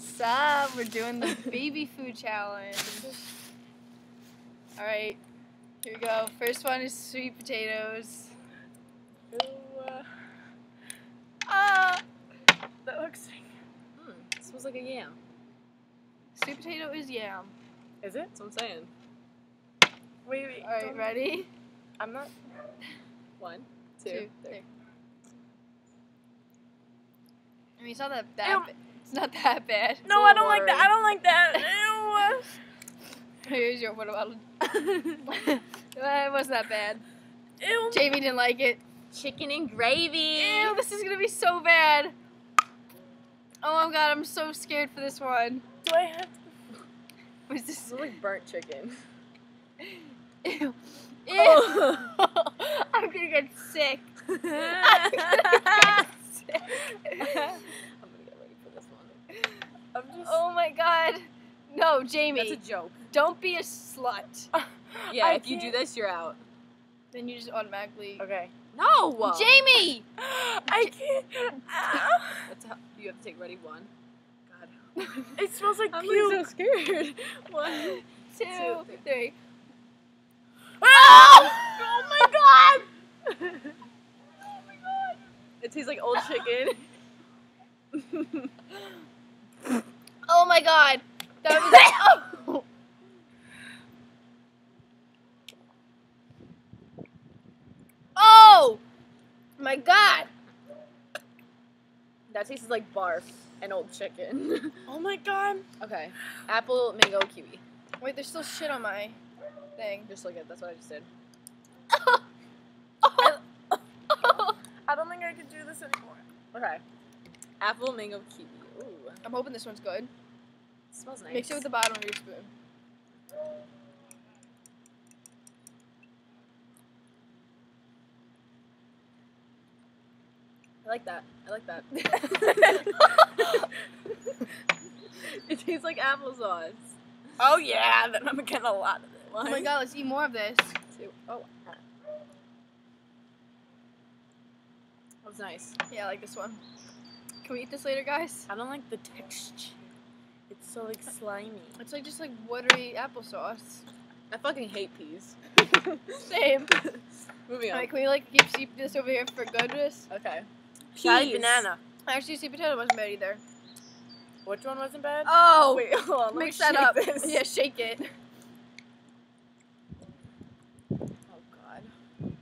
Sup? We're doing the baby food challenge. All right, here we go. First one is sweet potatoes. Ooh, uh, Ah, that looks. Hmm, smells like a yam. sweet potato is yam. Is it? That's what I'm saying. Wait, wait. All right, ready? I'm not. One, two, Two, three. three. I mean, it's not that Ew. bad. Ba- It's not that bad. No, a I little don't like that. I don't like that. Ew. Here's your water bottle. it wasn't that bad. Ew. Ew. Jamie didn't like it. Chicken and gravy. Ew, this is gonna be so bad. Oh my god, I'm so scared for this one. Do I have? What's This this? smells like burnt chicken. Ew. Ew. Oh. I'm gonna get sick. I'm I'm gonna gonna get sick. get ready for this one. I'm just. Oh my god. No, Jamie, That's a joke. don't be a slut. Yeah, I if you do this, you're out. Then you just automatically. Okay. No! Jamie! I can't. Ah. That's how, you have to take ready one. God. It smells like I'm puke. like so scared. One. Two, Two, three. Oh! oh my god! oh my god. It tastes like old chicken. Oh my god. That was. oh. oh my god. that tastes like barf and old chicken. Oh my god! okay. Apple, mango, kiwi. Wait, there's still shit on my thing. Just look at that's what I just did. I don't think I can do this anymore. Okay. Apple, mango, kiwi. Ooh. I'm hoping this one's good. Smells nice. Mix it with the bottom of your spoon. I like that. I like that. it tastes like applesauce. Oh yeah, then I'm getting a lot of it. Oh my god, let's eat more of this. Two. Oh. That was nice. Yeah, I like this one. Can we eat this later, guys? I don't like the texture. It's so like slimy. It's like just like watery applesauce. I fucking hate peas. Same. Moving on. Alright, can we like keep keep this over here for goodness? okay. Shotty Peas. banana. Actually, sweet potato wasn't bad either. Which one wasn't bad? Oh, Wait, hold on. Mix that up. This. Yeah, shake it. Oh god.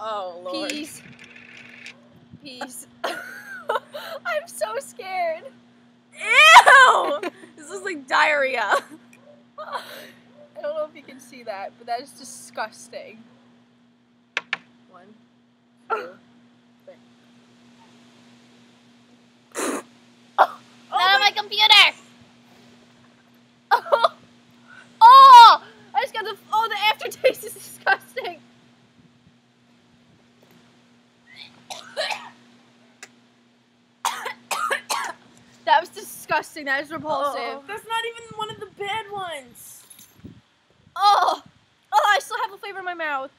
Oh lord. Peas. Peas. I'm so scared. Ew! this is like diarrhea. I don't know if you can see that, but that is disgusting. One, two, three. Not on my computer. Oh, oh! I just got the oh the aftertaste is disgusting. that was disgusting. That is repulsive. That's not even one of the bad ones. Oh, oh! I still have the flavor in my mouth.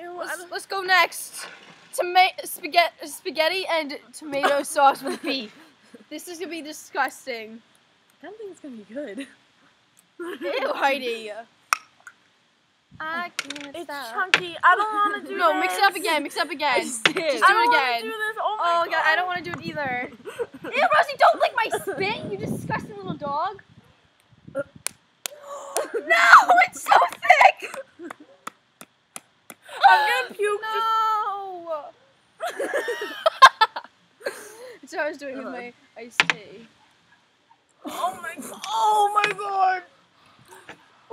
Ew, Let's, let's go next. Tomato spaghetti, spaghetti and tomato sauce with beef. This is gonna be disgusting. I don't think it's gonna be good. Ew, Heidi. I can't it's stop. chunky. I don't want to do No, this. mix it up again. Mix it up again. just did. Just I do don't it again. do this. Oh my Oh god. god, I don't want to do it either. Ew, Rosie, don't lick my spit, you disgusting little dog. no, it's so thick. I'm gonna puke. No. That's what I was doing with Uh-huh. my iced tea. Oh my. Oh my god.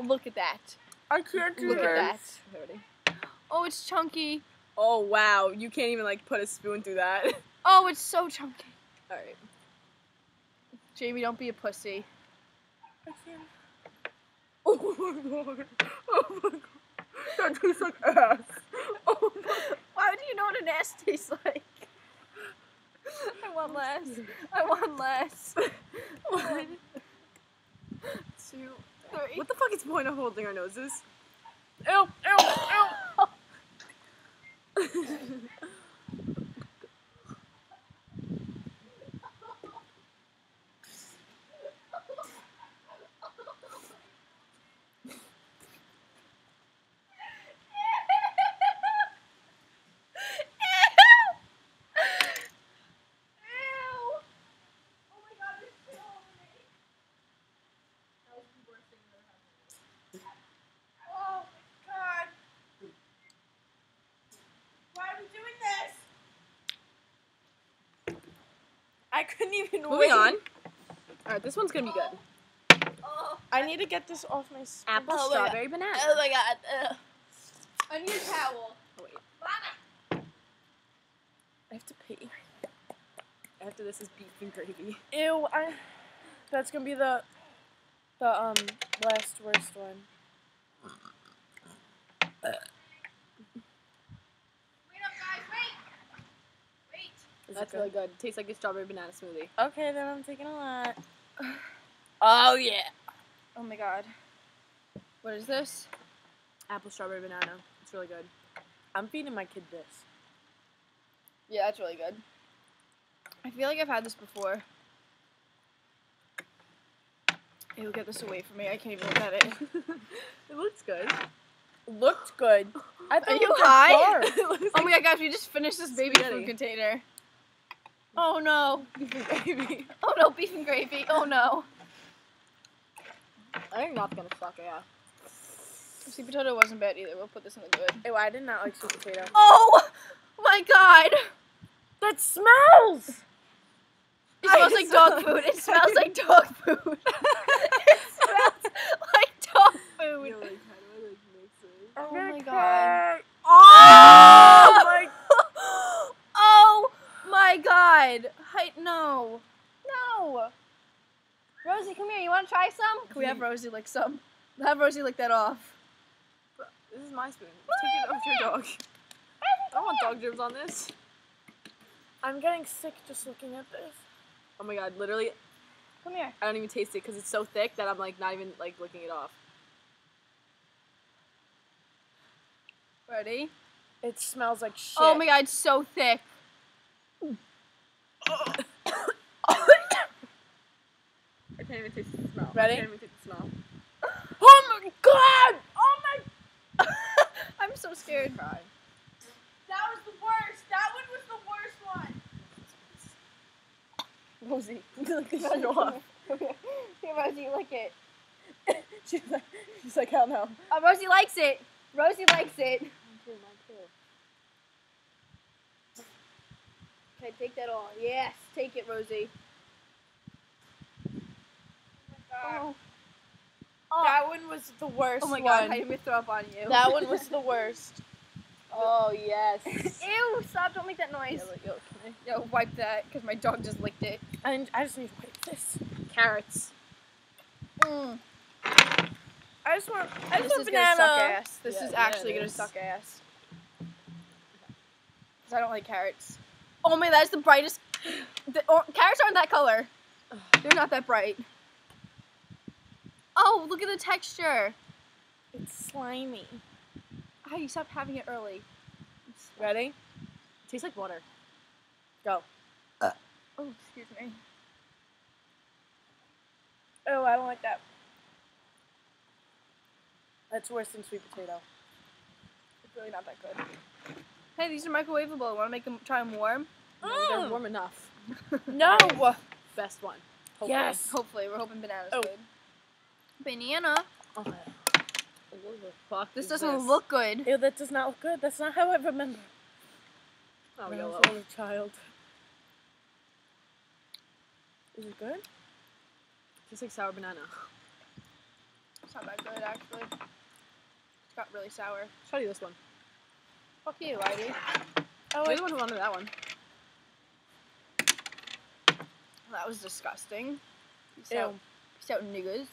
Look at that. I can't do Look this. at that. Oh, it's chunky. Oh wow, you can't even like put a spoon through that. Oh, it's so chunky. All right. Jamie, don't be a pussy. I can't. Oh my god. Oh my god. That tastes like ass. Oh my god. Why do you know what an ass tastes like? I want less. I want less. One, two, three. What the fuck is the point of holding our noses? Ew, ew, ew. I couldn't even Moving wait. on. Alright, this one's gonna be good. Oh, I need to get this off my spoon. Apple, Oh strawberry, banana. oh my god. Ugh. I need a towel. Oh, wait. Mama. I have to pee. After this is beef and gravy. Ew, I. That's gonna be the, the um last worst one. Wait up, guys. Wait. Wait. Is That's it really good. Tastes like a strawberry banana smoothie. Okay, then I'm taking a lot. Oh yeah. Oh my god. What is this? Apple, strawberry, banana. It's really good. I'm feeding my kid this. Yeah, that's really good. I feel like I've had this before. Ew, get this away from me. I can't even look at it. it looks good. Looked good. I thought Are you high? bar. it looks Oh my god, guys, we just finished this baby Spaghetti. food container. Oh no. beef and gravy. Oh no, beef and gravy. Oh no. I think that's gonna suck, yeah. Sweet potato wasn't bad either. We'll put this in the good. Ew, I did not like sweet potato. Oh my god. That smells! It I smells like dog food. It smells like dog food. it smells like dog food. Oh my god. Oh my oh my god. Hi, no. No. Rosie, come here. You want to try some? Can we have mm-hmm. Rosie lick some? Have Rosie lick that off. This is my spoon. Take it off your dog. I don't want dog germs on this. I'm getting sick just looking at this. Oh my god, literally, Come here. I don't even taste it because it's so thick that I'm like not even like licking it off. Ready? It smells like oh shit. Oh my god, it's so thick. I can't even taste the smell. Ready? I can't even taste the smell. Oh my god! Oh my I'm so scared. That was the worst. That one was the worst one. Rosie, lick this shit off. Rosie, lick it. She's like, she's like, hell no. Oh, Rosie likes it. Rosie likes it. Okay, take that all. Yes, take it, Rosie. Oh, That one was the worst oh my one. god, I didn't throw up on you. That one was the worst. Oh yes. Ew, stop, don't make that noise. Yo, wipe that, because my dog just licked it. I, I just need to wipe this. Carrots. Mm. I just want. I just This want is gonna suck ass. This Yeah, is actually it gonna suck ass. Cause I don't like carrots. Oh my, that's the brightest. The, or, carrots aren't that color. They're not that bright. Oh, look at the texture. It's slimy. How you stopped having it early? Ready? tastes like water. Go. Oh, excuse me. Oh, I don't like that. That's worse than sweet potato. It's really not that good. Hey, these are microwavable. Want to make them try them warm? No, Mm. They're warm enough. No. Best one. Hopefully. Yes. Hopefully, we're hoping bananas Oh. good. Banana. Oh. What the fuck This is doesn't this? look good. Ew, that does not look good. That's not how I remember. Oh, when I yellow. was a little child. Is it good? Tastes like sour banana. It's not that good, actually. It's got really sour. Try this one. Fuck you, Ivy. Oh, You're the one who wanted that one. That was disgusting. Peace Ew. out. Peace niggas.